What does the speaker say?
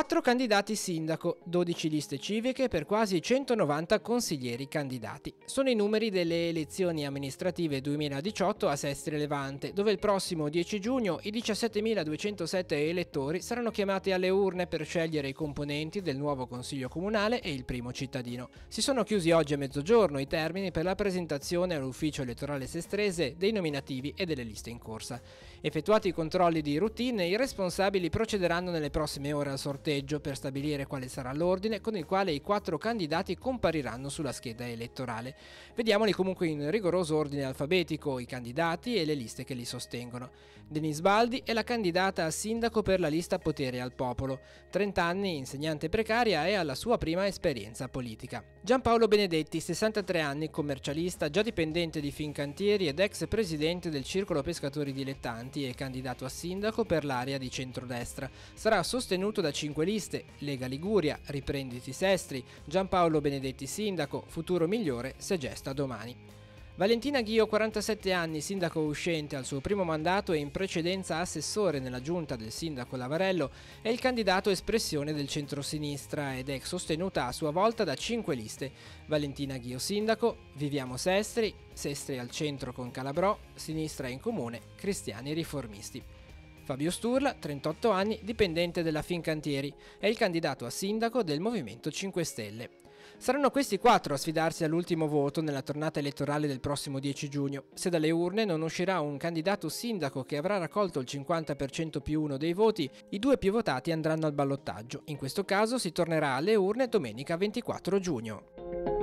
4 candidati sindaco, 12 liste civiche per quasi 190 consiglieri candidati. Sono i numeri delle elezioni amministrative 2018 a Sestri Levante, dove il prossimo 10 giugno i 17.207 elettori saranno chiamati alle urne per scegliere i componenti del nuovo Consiglio Comunale e il primo cittadino. Si sono chiusi oggi a mezzogiorno i termini per la presentazione all'ufficio elettorale sestrese dei nominativi e delle liste in corsa. Effettuati i controlli di routine, i responsabili procederanno nelle prossime ore al sorteggio sorteggio per stabilire quale sarà l'ordine con il quale i quattro candidati compariranno sulla scheda elettorale. Vediamoli comunque in rigoroso ordine alfabetico, i candidati e le liste che li sostengono. Denise Baldi è la candidata a sindaco per la lista Potere al Popolo. 30 anni, insegnante precaria e alla sua prima esperienza politica. Giampaolo Benedetti, 63 anni, commercialista, già dipendente di Fincantieri ed ex presidente del Circolo Pescatori Dilettanti e candidato a sindaco per l'area di centrodestra. Sarà sostenuto da 5 5 liste, Lega Liguria, Riprenditi Sestri, Giampaolo Benedetti Sindaco, Futuro Migliore se gesta domani. Valentina Ghio, 47 anni, sindaco uscente al suo primo mandato e in precedenza assessore nella giunta del sindaco Lavarello, è il candidato espressione del centro-sinistra ed è sostenuta a sua volta da 5 liste. Valentina Ghio sindaco, Viviamo Sestri, Sestri al centro con Calabrò, Sinistra in comune, Cristiani riformisti. Fabio Sturla, 38 anni, dipendente della Fincantieri, è il candidato a sindaco del Movimento 5 Stelle. Saranno questi quattro a sfidarsi all'ultimo voto nella tornata elettorale del prossimo 10 giugno. Se dalle urne non uscirà un candidato sindaco che avrà raccolto il 50% più uno dei voti, i due più votati andranno al ballottaggio. In questo caso si tornerà alle urne domenica 24 giugno.